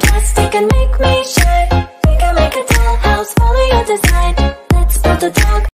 fantastic plastic and make me shine We can make a dollhouse. follow your design Let's build a dog